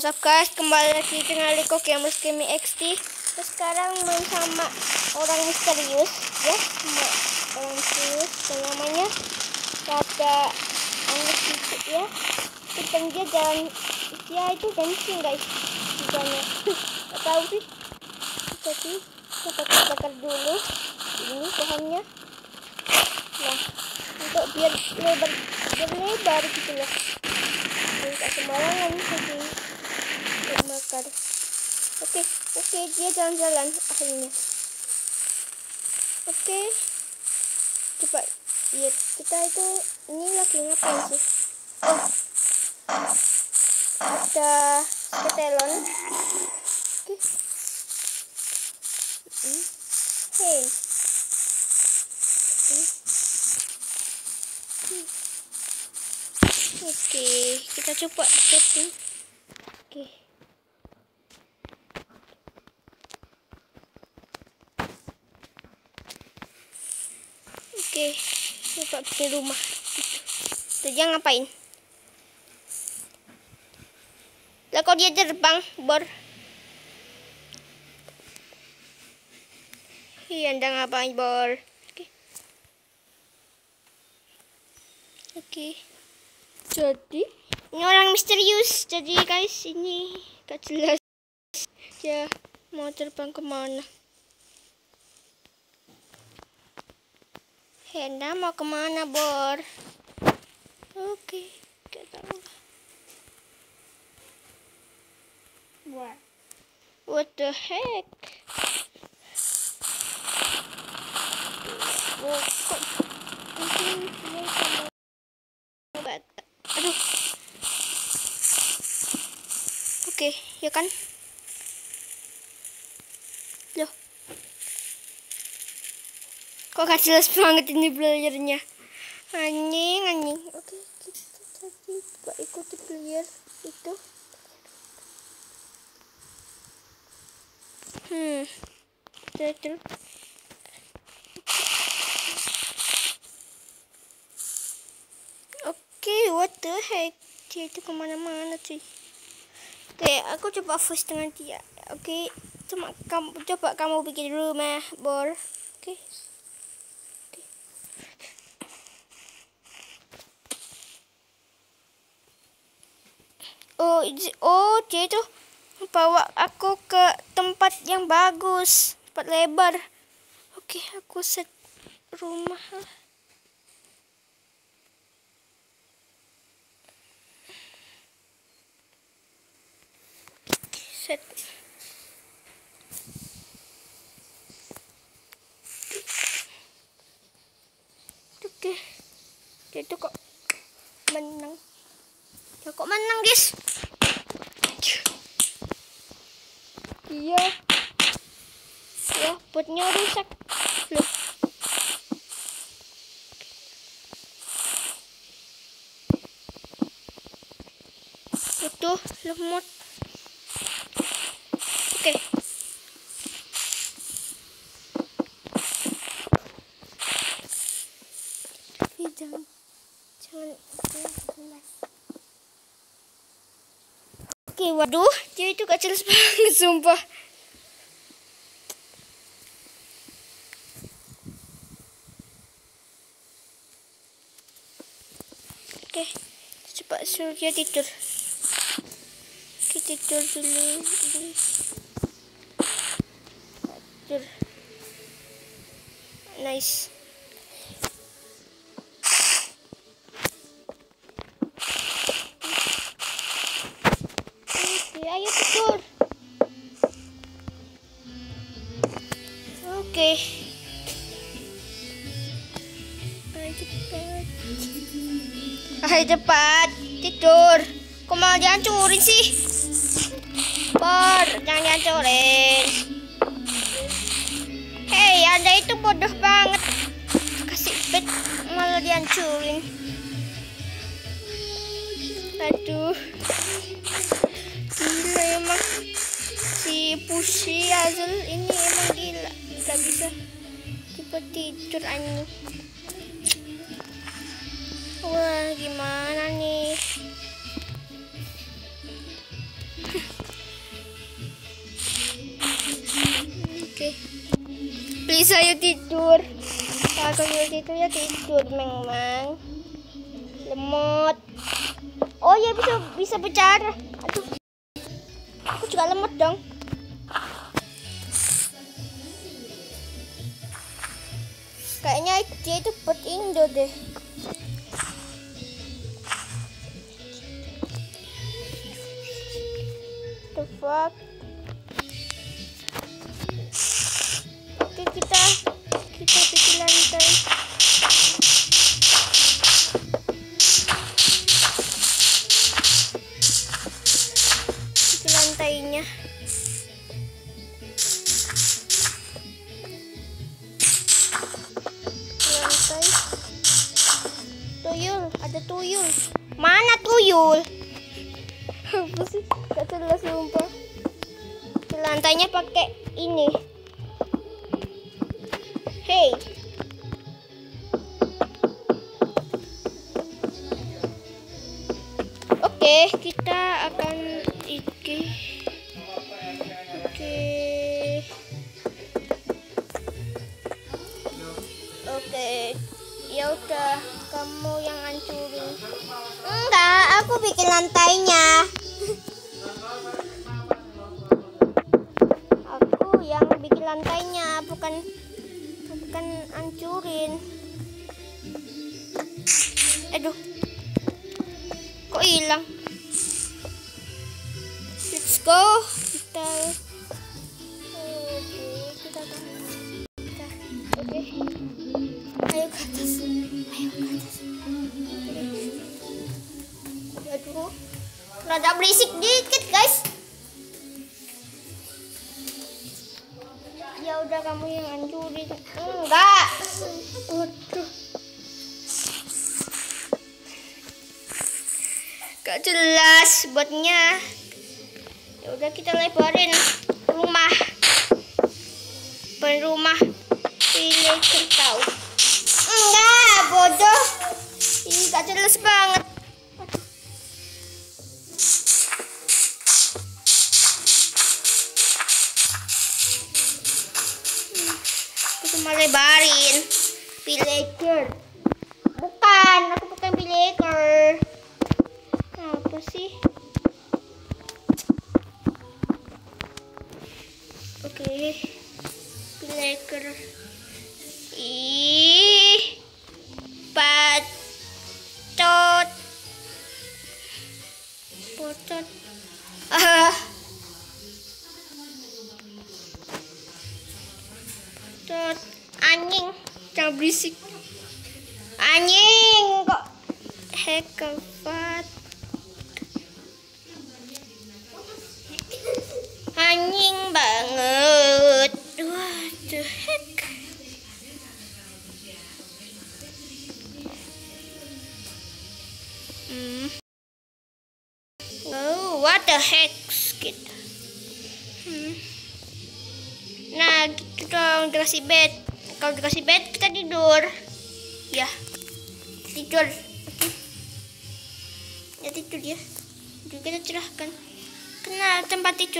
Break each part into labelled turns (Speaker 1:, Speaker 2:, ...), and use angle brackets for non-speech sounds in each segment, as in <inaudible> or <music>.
Speaker 1: what's up guys, kembali lagi dengan Rico Gamers Gaming XT sekarang main sama orang misterius. Ya orang misterius. Dan namanya kata Angus itu ya. Dan dia jalan dia itu dancing guys. Juganya <laughs> gak tahu sih. Jadi kita bakar dulu. Ini pohonnya nah untuk biar lebar lebar gitu loh. Nggak sembarangan jadi bakar oke oke dia jalan-jalan akhirnya oke coba lihat kita itu ini lagi ngapain sih oh ada ketelon oke hmm. hey hmm. Hmm. Oke, kita coba setting. Oke. Oke, coba bikin rumah. Dia ngapain? Lah kok dia terbang, Bor? Iya, anda ngapain, Bor? Oke. Oke jadi ini orang misterius jadi guys ini gak jelas ya mau terbang ke mana Henda mau ke mana bor? Oke tahu. What what the heck? Sama aduh. Oke ya kan? Loh kok gak jelas banget ini playernya anjing anjing oke kita tadi coba ikuti player itu hmm terus Oke, what the heck? Dia itu ke mana-mana sih. Oke, aku coba voice dengan dia. Oke, cuma kamu coba kamu bikin rumah, bor. Oke. Oh, oh, dia itu bawa aku ke tempat yang bagus, tempat lebar. Oke, aku set rumah. set oke dia tuh kok menang ya kok menang guys iya. Ya botnya rusak. Loh. Itu lemot Oke, waduh, dia itu gak jelas banget, sumpah. Oke, coba suruh dia tidur. Kita tidur dulu. Tidur. Nice. Oke. Ayo cepat. Ayo cepat tidur. Kok malah dihancurin sih? Bor, jangan dihancurin. Hei, ada itu bodoh banget. Kasih bed malah dihancurin. Aduh. Gila emang. Si Pusi Azul ini emang gila nggak bisa tipe tidur ani wah gimana nih? Oke. Bisa ya tidur. Tidur kalau tidur ya tidur memang. Lemot. Oh ya bisa bisa bicara. Aduh. Aku juga lemot dong. Kayaknya dia itu bot Indo deh. The fuck? Oke kita akan iki oke Oke, ya udah kamu yang hancurin. Enggak, aku bikin lantainya. aku yang bikin lantainya, bukan bukan hancurin. Berisik dikit, guys. Ya udah kamu yang hancurin. Enggak. Gak jelas buatnya. Aku cuma lebarin villager. Bukan, aku bukan villager. Apa sih? Hekepat. Anjing banget.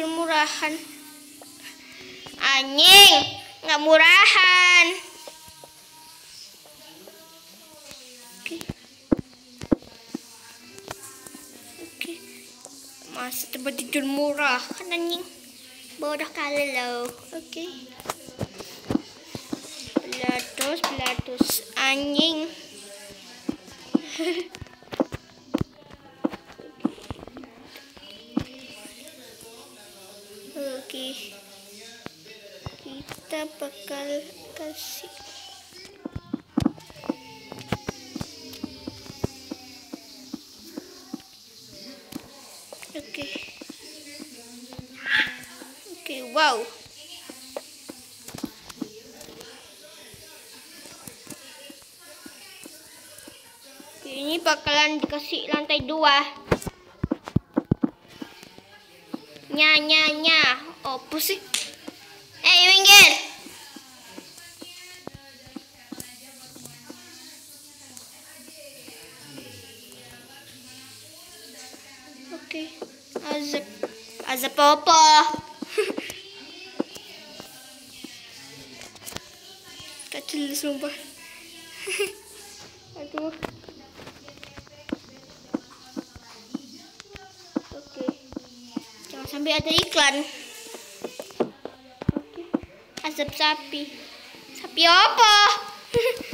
Speaker 1: Tidur murahan. Anjing, nggak murahan. Oke. Oke. Masa tempat tidur murah kan anjing. Bodoh kali lo. Oke. Belatus, belatus anjing. <laughs> Kita bakal kasih Oke. Oke, wow. Oke, Ini bakalan dikasih lantai dua. Nya nya nya. Apa sih? Eh, minggir. Oke. Azab. Azab apa? <laughs> Gila sumpah. <laughs> Aduh. Oke. Jangan sampai ada iklan. Asap sapi. Sapi apa? <laughs>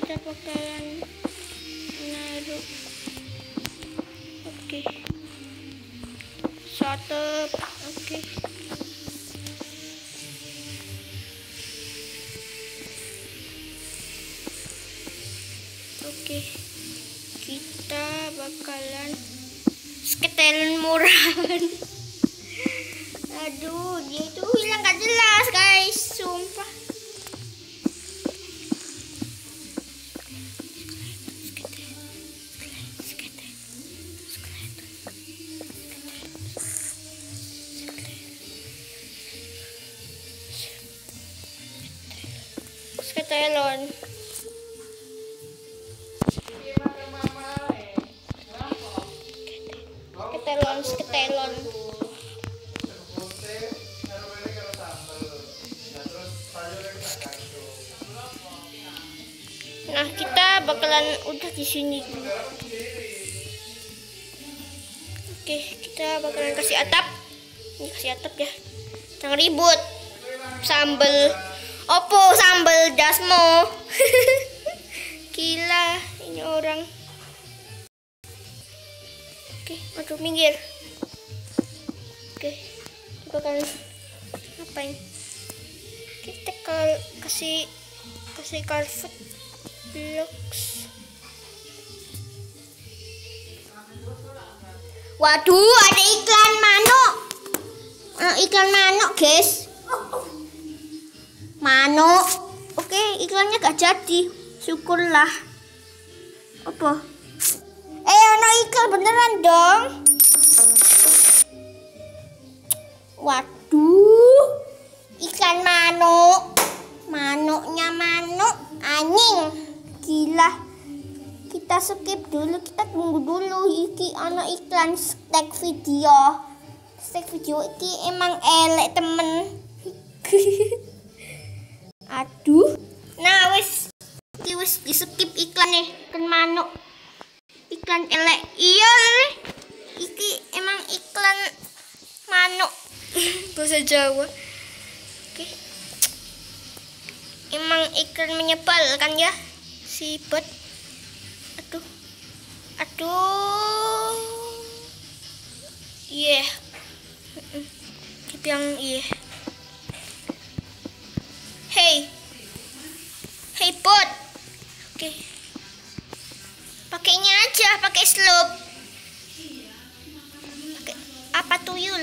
Speaker 1: kita bakalan naruh. Oke. Stop. Oke. Oke. Kita bakalan sketelin murahan. <laughs> Aduh, dia itu hilang gak jelas, guys. Sketelon. Sketelon, sketelon. Nah, kita bakalan udah di sini. Oke, kita bakalan kasih atap. Ini kasih atap ya. Jangan ribut. Sambel. Opo sambel dasmo. <laughs> Gila, ini orang. Oke, aduh minggir. Oke, kita bakalan ngapain? Kita kalau kasih kasih carpet blocks. Waduh, ada iklan manuk. Ada iklan manuk, guys. Manuk. Oke, iklannya gak jadi. Syukurlah. Apa? Eh, ono iklan beneran dong. Waduh. Iklan manuk. Manuknya manuk anjing. Gila. Kita skip dulu, kita tunggu dulu iki ono iklan tag video. Tag video iki emang elek temen. <laughs> Aduh. Nah, wis iki wis di skip iklan nih, iklan manuk. Iklan elek. Iya, iki emang iklan manuk. <laughs> Bahasa Jawa. Oke. Emang iklan menyebalkan ya si bot. Aduh. Aduh. Iya. Yeah. Yang iya. Hey. Hey bot. Oke. Pakainya aja, pakai slope. Pakai apa tuyul?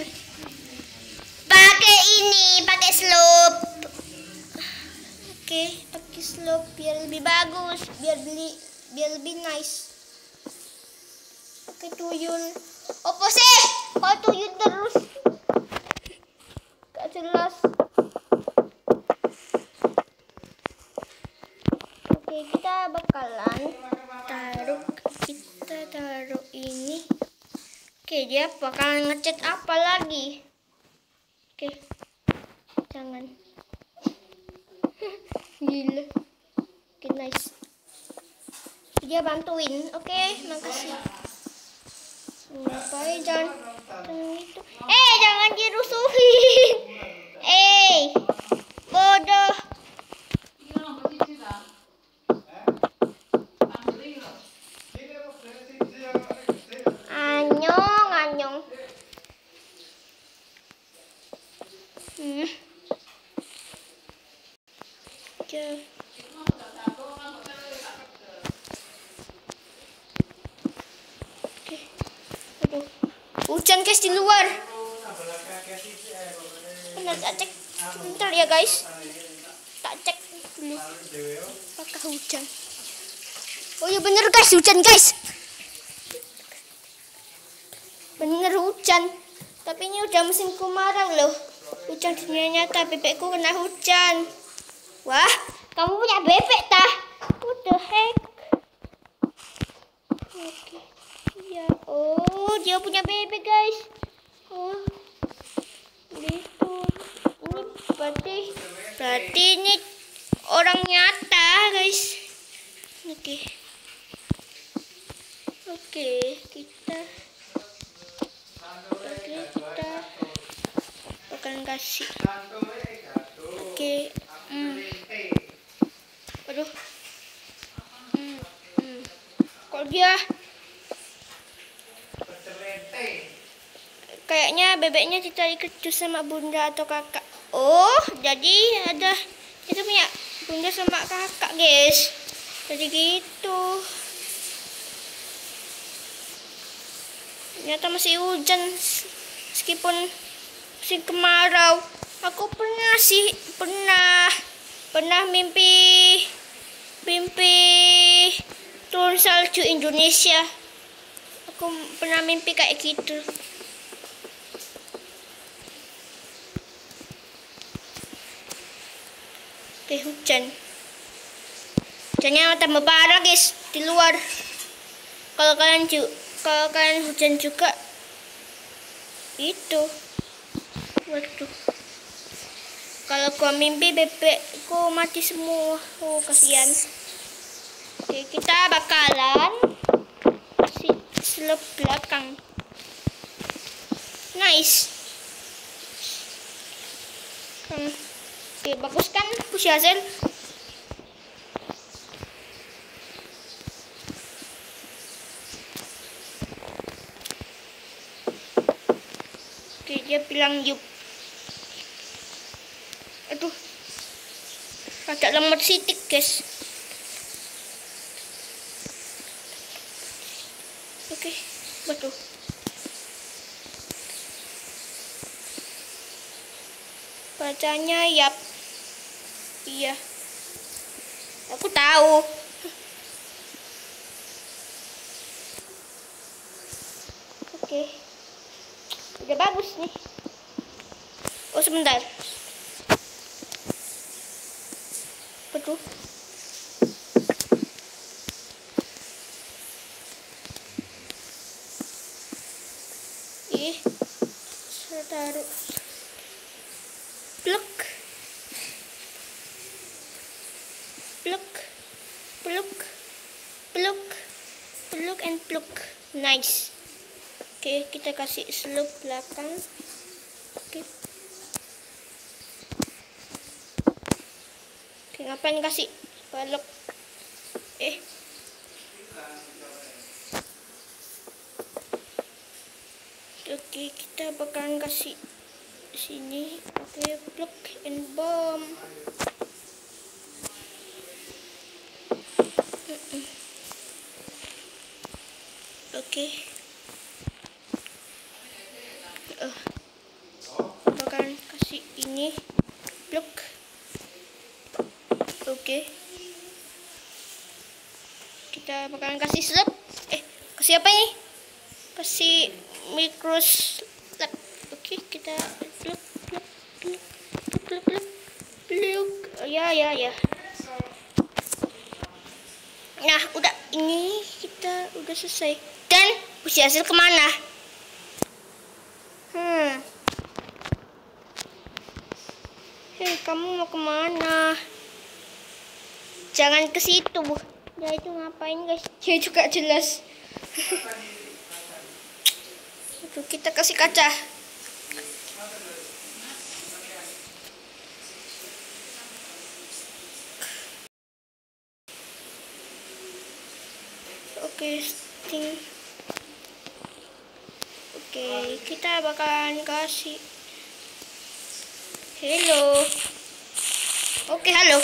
Speaker 1: Pakai ini, pakai slope. Oke, pakai slope biar lebih bagus, biar beli biar lebih nice. Pakai tuyul. Apa sih? Kau tuyul terus. Gak jelas. Oke, kita bakalan taruh kita taruh ini. Oke, dia bakalan ngecat apa lagi? Oke. Jangan. <laughs> Gila. Oke, nice. Dia bantuin. Oke, makasih. Ngapain jangan jangan itu. Eh, jangan dirusuhin. <laughs> Eh. Bodoh. Anyong, anyong. Hmm. Oke. Oke. Aduh. Hujan guys di luar. Bentar, tak cek. Bentar ya guys. Tak cek. dulu. Apakah hujan? Oh ya bener guys, hujan guys. Bener hujan. Tapi ini udah musim kemarau loh. Hujan dunia nyata, bebekku kena hujan. Wah, kamu punya bebek tah? What the heck? Oke. Iya. Oh, dia punya bebek guys. Oh. Gitu. Ini berarti berarti ini orang nyata guys. Oke. Oke, kita Oke, kita bakalan kasih. Oke. Hmm. Aduh. Hmm. Hmm. Kok dia kayaknya bebeknya ditarik kecus sama bunda atau kakak. Oh, jadi ada itu punya bunda sama kakak, guys. Jadi gitu. Ternyata masih hujan meskipun musim kemarau. Aku pernah sih pernah pernah mimpi mimpi turun salju Indonesia. Aku pernah mimpi kayak gitu. Oke hujan. Hujannya tambah parah guys di luar. Kalau kalian kalau kalian hujan juga itu waduh kalau gua mimpi bebekku mati semua oh kasihan oke kita bakalan si seleb belakang nice hmm. Oke bagus kan push hasil Oke, dia bilang yuk. Aduh. Agak lemot sitik, guys. Oke, betul. Bacanya yap. Iya. Aku tahu. Oke. Udah bagus nih. Oh sebentar. Aduh. Ih. Saya taruh. Nice. Oke, kita kasih slope belakang. Oke. Oke, ngapain kasih balok? Eh. Oke, kita bakalan kasih sini. Oke, plug and bomb. Oke. Eh, bakalan kasih ini? Blok. Oke. Kita bakalan kasih slab eh kasih apa ini? Kasih micros slab oke kita blok blok blok blok blok blok. Oh, ya ya ya. Nah udah. Ini kita udah selesai dan usia hasil ke mana Hmm. Hei, kamu mau ke mana? Jangan ke situ. Ya itu ngapain guys? <laughs> Ya juga jelas. <laughs> Aduh, kita kasih kaca. Oke, sting. Oke, kita bakalan kasih Hello. Oke, halo.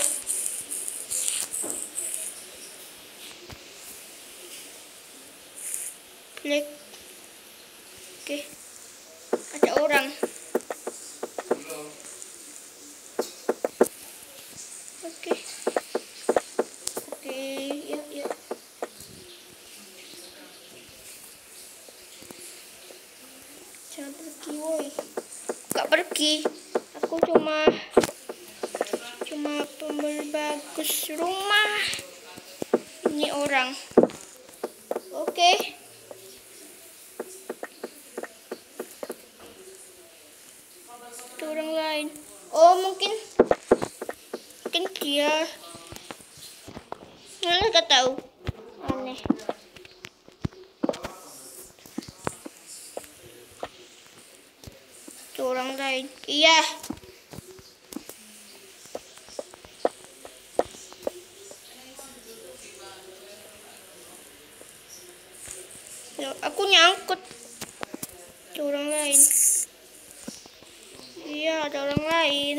Speaker 1: Klik. Oke. Ada orang. Oke. gak pergi aku cuma cuma pembeli bagus rumah ini orang oke. Itu orang lain. Oh mungkin mungkin dia. Nggak gak tahu? Aneh orang lain. Iya Ya, aku nyangkut itu orang lain iya ada orang lain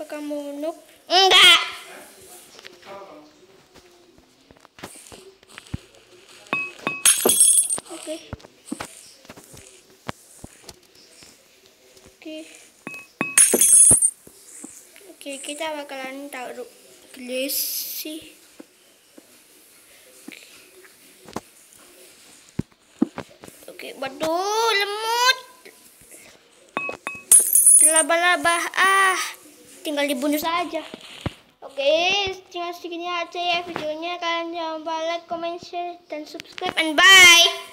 Speaker 1: apa kamu noob enggak. Oke. Oke. Oke kita bakalan taruh glassy Oke, waduh, lemut. Laba-laba, ah, tinggal dibunuh saja. Oke, tinggal segini aja ya videonya. Kalian jangan lupa like, comment, share, dan subscribe, and bye.